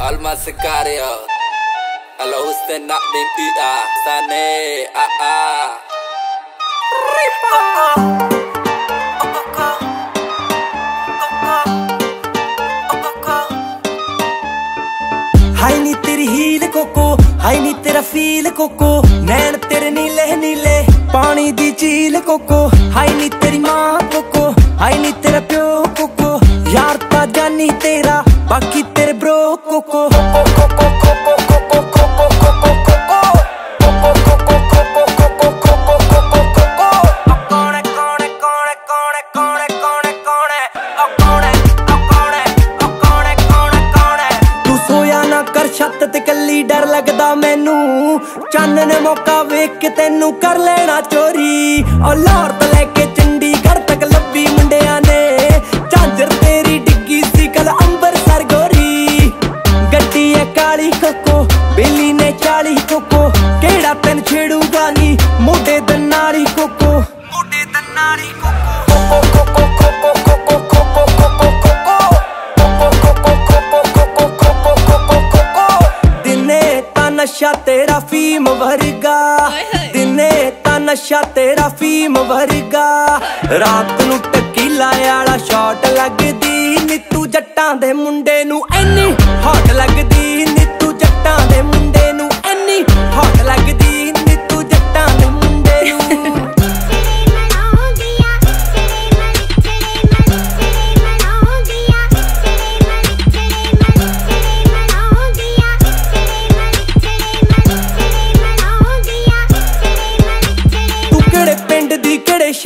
Alma Sicario Hello Hussein Nadim Ia Sane Ah Ah. High ਨੀ ਤੇਰੀ heel cocoa high ਨੀ ਤੇਰਾ feel cocoa ਨੈਣ ਤੇਰੇ ਨੀਲੇ ਨੀਲੇ ਪਾਣੀ ਦੀ ਝੀਲ ਕੋਕੋ ਹਾਈ ਨੀ ਤੇਰੀ ਮਾਂ ਕੋਕੋ ਹਾਈ ਨੀ ਤੇਰਾ ਪਿਓ ਕੋਕੋ ਯਾਰ ਤਾਂ ਜਾਨੀ ਤੇਰਾ ਬਾਕੀ ਤੇਰੇ ਬ్రో ਕੋਕੋ ਛੱਤ ਤੇ ਕੱਲੀ, ਡਰ ਲੱਗਦਾ ਮੈਨੂੰ। ਚੰਨ ਨੇ ਮੌਕਾ ਵੇਖ ਕੇ ਤੈਨੂੰ ਕਰ ਲੈਣਾ ਚੋਰੀ। ਓ ਲਾਹੌਰ ਬੇਲੀ ਨੇ 40 ਕੋਕੋ ਕਿਹੜਾ ਤੈਨ ਛੇੜੂਗਾ ਨਹੀਂ ਮੋਢੇ ਦੇ ਨਾਲੀ ਕੋਕੋ ਮੋਢੇ ਦੇ ਨਾਲੀ ਕੋਕੋ ਕੋਕੋ ਕੋਕੋ ਕੋਕੋ ਕੋਕੋ ਕੋਕੋ ਨਸ਼ਾ ਤੇਰਾ ਫੀਮ ਵਰਗਾ ਦਿਨੇ ਤਾਂ ਨਸ਼ਾ ਤੇਰਾ ਫੀਮ ਵਰਗਾ ਰਾਤ ਨੂੰ ਟਕੀਲਾ ਵਾਲਾ ਸ਼ਾਟ ਲੱਗਦੀ ਨੀ ਤੂੰ ਜੱਟਾਂ ਦੇ ਮੁੰਡੇ ਨੂੰ ਐਨੀ ਹੌਟ ਲੱਗਦੀ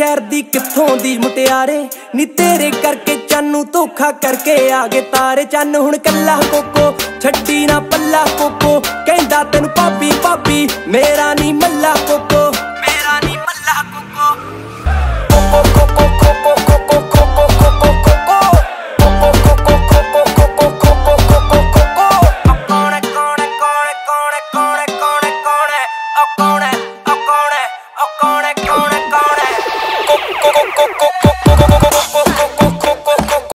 ਸ਼ਹਿਰ ਦੀ ਕਿੱਥੋਂ ਦੀ ਮੁਟਿਆਰੇ? ਨੀ ਤੇਰੇ ਕਰਕੇ ਚੰਨੂ ਧੋਖਾ ਕਰਕੇ ਆ ਗਏ ਤਾਰੇ। ਚੰਨ ਹੁਣ ਕੱਲਾ ਕੋਕੋ, ਛੱਡੀ ਨਾ ਪੱਲਾ ਕੋਕੋ। ਕਹਿੰਦਾ ਤੈਨੂੰ ਪਾਪੀ ਪਾਪੀ ਮੇਰਾ ਨਹੀਂ ਮੱਲਾ ਕੋਕੋ।